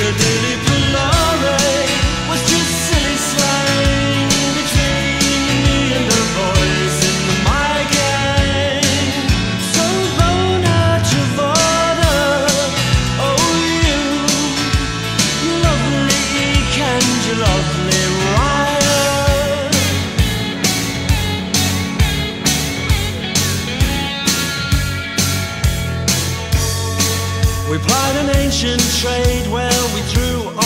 Piccadilly We plied an ancient trade where we threw